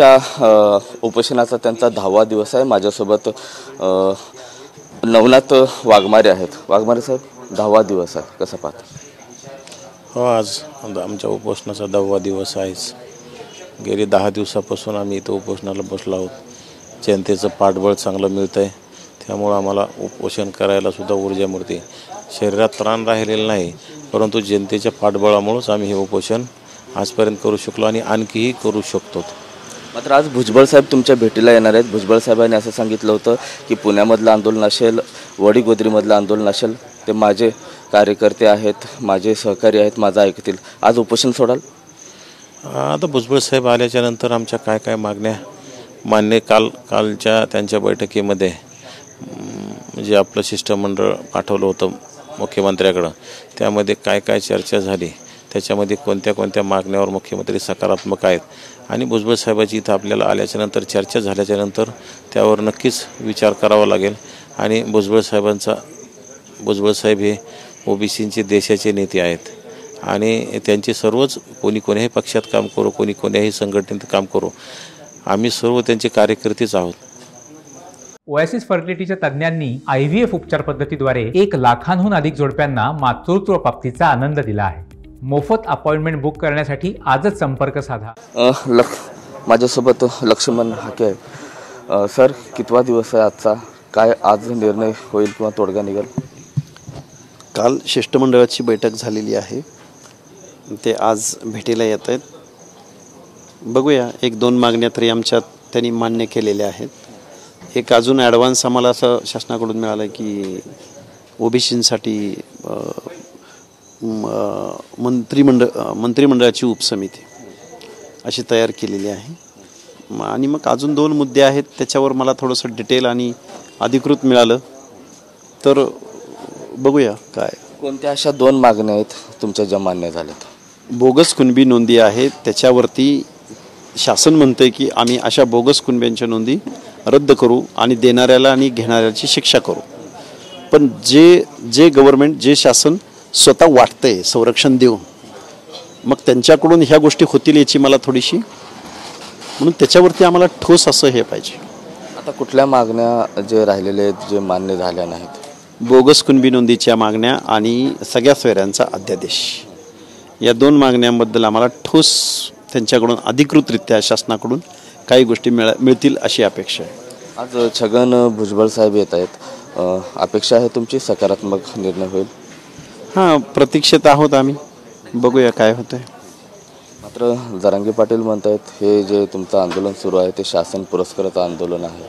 आजच्या उपोषणाचा त्यांचा दहावा दिवस आहे. माझ्यासोबत नवनाथ वाघमारे आहेत. वाघमारे साहेब दहावा दिवस आहे. कसं पाहत? हो आज आमच्या उपोषणाचा दहावा दिवस आहेच. गेली दहा दिवसापासून आम्ही इथं उपोषणाला बसलो आहोत. जनतेचं पाठबळ चांगलं मिळतं आहे त्यामुळं आम्हाला उपोषण करायला सुद्धा ऊर्जा मिळते. शरीरात प्राण राहिलेलं नाही परंतु जनतेच्या पाठबळामुळंच आम्ही हे उपोषण आजपर्यंत करू शकलो आणि आणखीही करू शकतो. मात्र आज भुजबळ साहेब तुमच्या भेटीला येणार आहेत. भुजबळ साहेबांनी असं सांगितलं होतं की पुण्यामधलं आंदोलन असेल वडीगोद्रीमधलं आंदोलन असेल ते माझे कार्यकर्ते आहेत माझे सहकारी आहेत माझं ऐकतील. आज उपोषण सोडाल? आता भुजबळ साहेब आल्याच्यानंतर आमच्या काय काय मागण्या मान्य काल कालच्या त्यांच्या बैठकीमध्ये जे आपलं शिष्टमंडळ पाठवलं होतं मुख्यमंत्र्याकडं त्यामध्ये काय काय चर्चा झाली? त्याच्यामध्ये कोणत्या कोणत्या मागण्यावर मुख्यमंत्री सकारात्मक आहेत? आणि भुजबळ साहेबाची इथं आपल्याला आल्याच्यानंतर चर्चा झाल्याच्यानंतर त्यावर नक्कीच विचार करावा लागेल. आणि भुजबळ साहेबांचा भुजबळ साहेब हे ओबीसींचे देशाचे नेते आहेत. आणि त्यांचे सर्वच कोणी कोण्याही पक्षात काम करू कोणी कोण्याही संघटनेत काम करू आम्ही सर्व त्यांचे कार्यकर्तेच आहोत. ओएसिस फर्टिलिटीच्या तज्ज्ञांनी आय व्ही एफ उपचार पद्धतीद्वारे एक लाखांहून अधिक जोडप्यांना मातृत्व प्राप्तीचा आनंद दिला आहे. मोफत अपॉइंटमेंट बुक करण्यासाठी आजच संपर्क साधा. अ, लक्ष माझ्यासोबत लक्ष्मण हाके आहे सर कितवा दिवस आहे आजचा? काय आज निर्णय होईल किंवा तोडगा निघेल? काल शिष्टमंडळाची बैठक झालेली आहे. ते आज भेटीला येत आहेत. बघूया एक दोन मागण्या तरी आमच्यात त्यांनी मान्य केलेल्या आहेत. एक अजून ॲडव्हान्स आम्हाला असं शासनाकडून मिळालं की ओबीसींसाठी मंत्रिमंडळ मंत्रिमंडळाची उपसमिती अशी तयार केलेली आहे. आणि मग अजून दोन मुद्दे आहेत त्याच्यावर मला थोडंसं डिटेल आणि अधिकृत मिळालं. तर बघूया काय. कोणत्या अशा दोन मागण्या आहेत तुमच्या ज्या मान्य झाल्यात? बोगस कुणबी नोंदी आहेत त्याच्यावरती शासन म्हणतंय की आम्ही अशा बोगस कुणब्यांच्या नोंदी रद्द करू आणि देणाऱ्याला आणि घेणाऱ्याची शिक्षा करू. पण जे जे गव्हर्नमेंट जे शासन स्वतः वाटतंय संरक्षण देऊन मग त्यांच्याकडून ह्या गोष्टी होतील याची मला थोडीशी म्हणून त्याच्यावरती आम्हाला ठोस असं हे पाहिजे. आता कुठल्या मागण्या जे राहिलेले आहेत जे मान्य झाल्या नाहीत? बोगस कुणबी नोंदीच्या मागण्या आणि सगळ्या सोयऱ्यांचा अध्यादेश. या दोन मागण्यांबद्दल आम्हाला ठोस त्यांच्याकडून अधिकृतरित्या शासनाकडून काही गोष्टी मिळा मिळतील अशी अपेक्षा आहे. आज छगन भुजबळ साहेब येत आहेत. अपेक्षा आहे तुमची? सकारात्मक निर्णय होईल? हां प्रतीक्षेत आहोत आम्ही. बघूया काय होतंय. मात्र जरांगे पाटील म्हणतायत हे जे तुमचं आंदोलन सुरू आहे ते शासन पुरस्कृत आंदोलन आहे.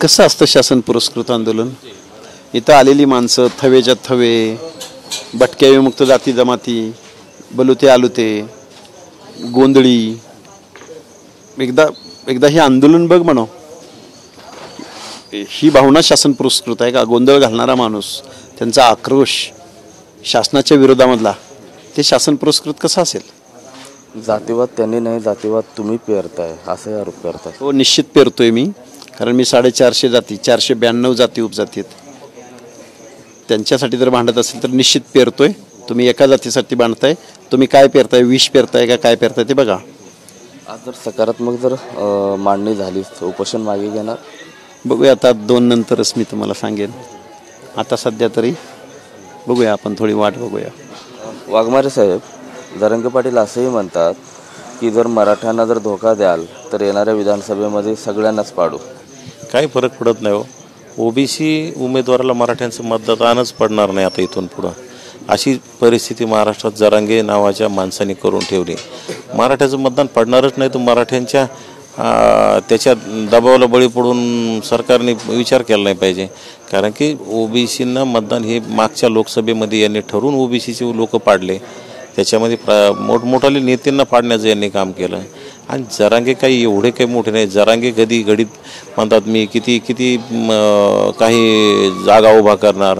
कसं असतं शासन पुरस्कृत आंदोलन? इथं आलेली माणसं थवेच्या थवे भटक्या विमुक्त जाती जमाती बलुते आलुते गोंधळी. एकदा एकदा हे आंदोलन बघ म्हणो ही भावना शासन पुरस्कृत आहे का? गोंधळ घालणारा माणूस त्यांचा आक्रोश. शासनाच्या विरोधामधला ते शासन पुरस्कृत कसं असेल? जातीवाद त्यांनी नाही जातीवाद तुम्ही पेरताय असे आरोप करताय. हो निश्चित पेरतोय मी कारण मी साडेचारशे जाती चारशे ब्याण्णव जाती उपजाती आहेत. त्यांच्यासाठी जर भांडत असेल तर निश्चित पेरतोय. तुम्ही एका जातीसाठी बांधताय तुम्ही काय पेरताय विष पेरताय का काय पेरताय ते बघा. आज जर सकारात्मक जर मांडणी झाली उपोषण मागे घेणार. बघूया आता दोन नंतरच मी तुम्हाला सांगेन. आता सध्या तरी बघूया आपण थोडी वाट बघूया. वाघमारे साहेब जरंगे पाटील असंही म्हणतात की जर मराठ्यांना जर धोका द्याल तर येणाऱ्या विधानसभेमध्ये सगळ्यांनाच पाडू. काही फरक पडत नाही हो. ओबीसी उमेदवाराला मराठ्यांचं मतदानच पडणार नाही आता इथून पुढं. अशी परिस्थिती महाराष्ट्रात जरांगे नावाच्या माणसाने करून ठेवली. मराठ्याचं मतदान पडणारच नाही तर मराठ्यांच्या त्याच्यात त्याच्या दबावाला बळी पडून सरकारने विचार केला नाही पाहिजे. कारण की ओबीसींना मतदान हे मागच्या लोकसभेमध्ये यांनी ठरवून ओबीसीचे लोक पाडले. त्याच्यामध्ये प्र मोठमोठाले नेत्यांना पाडण्याचं यांनी काम केलं. आणि जरांगे काही एवढे काही मोठे नाही. जरांगे कधी घडीत म्हणतात मी किती किती काही जागा उभा करणार.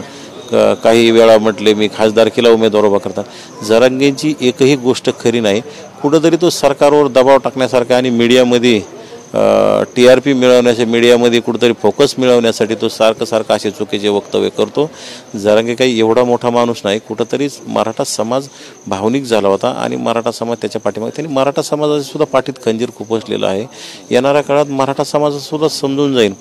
काही वेळा म्हटले मी खासदारकीला उमेदवार उभा करतात. जरांगेंची एकही गोष्ट खरी नाही. कुठंतरी तो सरकारवर दबाव टाकण्यासारखा आणि मीडियामध्ये टी आर पी मिळवण्याच्या मीडियामध्ये कुठंतरी फोकस मिळवण्यासाठी तो सारखं सारखं असे चुकीचे वक्तव्य करतो. जरा की काही एवढा मोठा माणूस नाही कुठंतरीच मराठा समाज भावनिक झाला होता आणि मराठा समाज त्याच्या पाठीमागे त्यांनी मराठा समाजासुद्धा पाठीत खंजीर खुपसलेला आहे. येणाऱ्या काळात मराठा समाजासुद्धा समजून जाईल.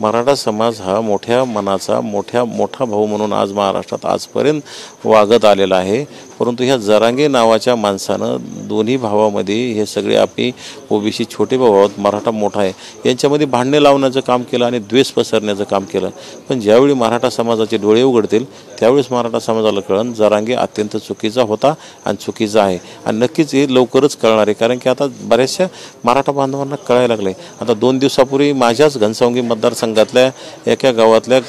मराठा समाज हा मोठ्या मनाचा मोठ्या मोठा भाऊ म्हणून आज महाराष्ट्रात आजपर्यंत वागत आलेला आहे. परंतु ह्या जरांगे नावाच्या माणसानं दोन्ही भावामध्ये हे सगळे आपली ओबीसी छोटे भाऊ आहोत मराठा मोठा आहे. यांच्यामध्ये भांडणे लावण्याचं काम केलं आणि द्वेष पसरण्याचं काम केलं. पण ज्यावेळी मराठा समाजाचे डोळे उघडतील त्यावेळेस मराठा समाजाला कळण जरांगे अत्यंत चुकीचा होता आणि चुकीचा आहे. आणि नक्कीच हे लवकरच कळणार आहे. कारण की आता बऱ्याचशा मराठा बांधवांना कळायला लागले आता दोन दिवसापूर्वी माझ्याच घनसावंगी मतदारसंघातल्या एका गावातल्या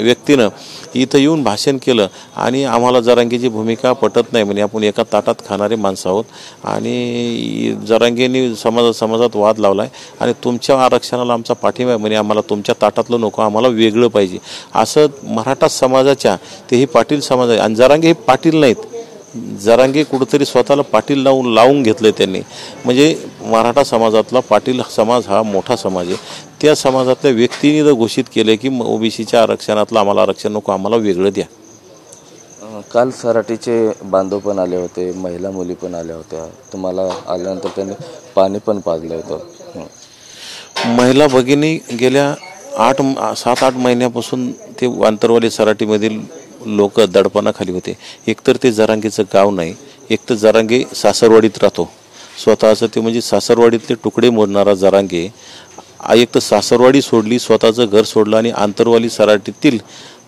व्यक्तीनं इथं येऊन भाषण केलं आणि आम्हाला जरांगीची भूमिका पटत नाही म्हणजे आपण एका ताटात खाणारे माणसं आहोत. आणि जरांगींनी समाजा समाजात वाद लावला आहे आणि तुमच्या आरक्षणाला आमचा पाठिंबा आहे म्हणजे आम्हाला तुमच्या ताटातलं नको. आम्हाला वेगळं पाहिजे. असं मराठा समाजाच्या तेही पाटील समाज आहे आणि जरांगे हे पाटील नाहीत. जरांगे कुठंतरी स्वतःला पाटील लावून लावून घेतलं त्यांनी. म्हणजे मराठा समाजातला पाटील समाज हा मोठा समाज आहे. त्या समाजातल्या व्यक्तीने जर घोषित केलं की ओबीसीच्या आरक्षणातलं आम्हाला आरक्षण नको आम्हाला वेगळं द्या. काल सराटीचे बांधव पण आले होते महिला मुली पण आल्या होत्या. तुम्हाला आल्यानंतर त्यांनी पाणी पण पाजलं होतं. महिला भगिनी गेल्या आठ सात आठ महिन्यापासून ते आंतरवाली सराटीमधील लोक दडपणाखाली होते. एकतर ते जरांगेचं गाव नाही एक तर जरांगे सासरवाडीत राहतो. स्वतःचं ते म्हणजे सासरवाडीतले तुकडे मोडणारा जरांगे एक तर सासरवाडी सोडली स्वतःचं घर सोडलं आणि आंतरवाली सराटीतील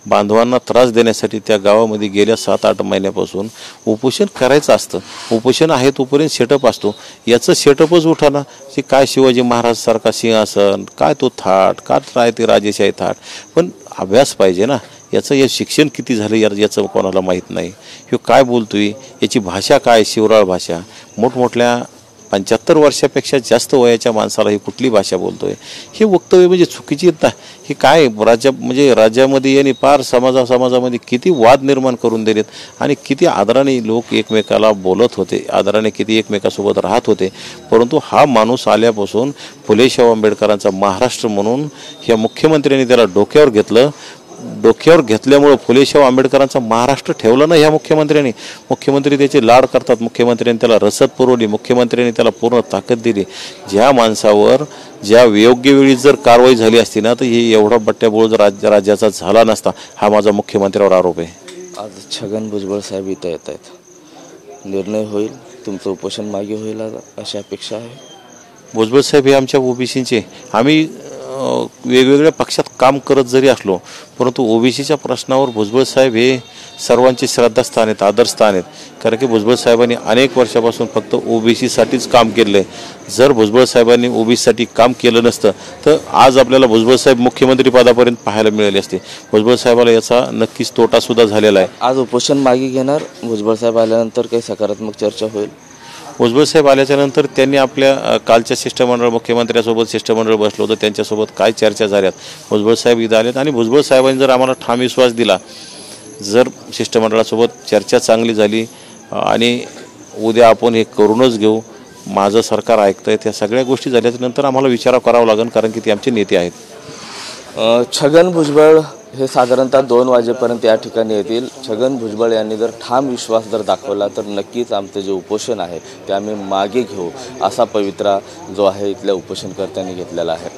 बांधवांना त्रास देण्यासाठी त्या गावामध्ये गेल्या सात आठ महिन्यापासून उपोषण करायचं असतं. उपोषण आहे तोपर्यंत सेटअप असतो. याचं सेटअपच उठाना. की काय शिवाजी महाराज सारखा सिंहासन काय तो थाट का काय ते राजेशाही थाट? पण अभ्यास पाहिजे ना. याचं हे शिक्षण किती झालं या याचं कोणाला माहीत नाही. ह्यो काय बोलतोय? याची भाषा काय शिवराळ भाषा. मोठमोठल्या पंच्याहत्तर वर्षापेक्षा जास्त वयाच्या माणसाला ही कुठली भाषा बोलतोय? हे वक्तव्य म्हणजे चुकीची ना. हे काय राज्या म्हणजे राज्यामध्ये यांनी पार समाजा समाजामध्ये किती वाद निर्माण करून दिलेत आणि किती आदराने लोक एकमेकाला बोलत होते आदराने किती एकमेकासोबत राहत होते. परंतु हा माणूस आल्यापासून फुले शाहू आंबेडकरांचा महाराष्ट्र म्हणून ह्या मुख्यमंत्र्यांनी त्याला डोक्यावर घेतलं. डोक्यावर घेतल्यामुळं फुले शाहू आंबेडकरांचा महाराष्ट्र ठेवलं ना ह्या मुख्यमंत्र्यांनी. मुख्यमंत्री त्याचे लाड करतात. मुख्यमंत्र्यांनी त्याला रसद पुरवली. मुख्यमंत्र्यांनी त्याला पूर्ण ताकद दिली. ज्या माणसावर ज्या योग्य वेळी जर कारवाई झाली असती ना तर ही एवढा बट्ट्याबोळ जर राज्य राज्याचा झाला नसता हा माझा मुख्यमंत्र्यावर आरोप आहे. आज छगन भुजबळ साहेब इथं येत आहेत. निर्णय होईल. तुमचं उपोषण मागे होईल अशी अपेक्षा आहे? भुजबळ साहेब हे आमच्या ओबीसीचे. आम्ही वेगवेगळ्या पक्षात काम करत जरी असलो परंतु ओबीसीच्या प्रश्नावर भुजबळ साहेब हे सर्वांचे श्रद्धास्थान आहेत आदरस्थान आहेत. कारण की भुजबळ साहेबांनी अनेक वर्षापासून फक्त ओबीसीसाठीच काम केलं आहे. जर भुजबळ साहेबांनी ओबीसीसाठी काम केलं नसतं तर आज आपल्याला भुजबळ साहेब मुख्यमंत्रीपदापर्यंत पाहायला मिळाले असते. भुजबळ साहेबाला याचा नक्कीच तोटासुद्धा झालेला आहे. आज उपोषण मागे घेणार भुजबळ साहेब आल्यानंतर काही सकारात्मक चर्चा होईल. भुजबळ साहेब आल्याच्यानंतर त्यांनी आपल्या कालच्या शिष्टमंडळ मुख्यमंत्र्यासोबत शिष्टमंडळ बसलो होतं. त्यांच्यासोबत काय चर्चा झाल्यात? भुजबळ साहेब इथं आलेत आणि भुजबळ साहेबांनी जर आम्हाला ठाम विश्वास दिला जर शिष्टमंडळासोबत चर्चा चांगली झाली आणि उद्या आपण हे करूनच घेऊ माझं सरकार ऐकतं आहे त्या सगळ्या गोष्टी झाल्याच्यानंतर आम्हाला विचार करावा लागेल कारण की ते आमचे नेते आहेत. छगन भुजबळ हे साधारणतः दोन वाजेपर्यंत या ठिकाणी येतील. छगन भुजबळ यांनी जर ठाम विश्वास जर दाखवला तर नक्कीच आमचं जे उपोषण आहे ते आम्ही मागे घेऊ असा पवित्रा जो आहे इथल्या उपोषणकर्त्यांनी घेतलेला आहे.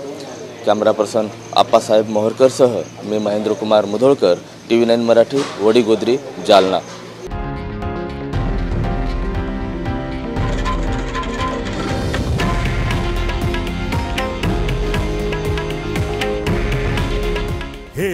कॅमेरा पर्सन आप्पासाहेब मोहरकरसह मी Mahendrakumar Mudholkar T V nine Marathi Vadigodri Jalna.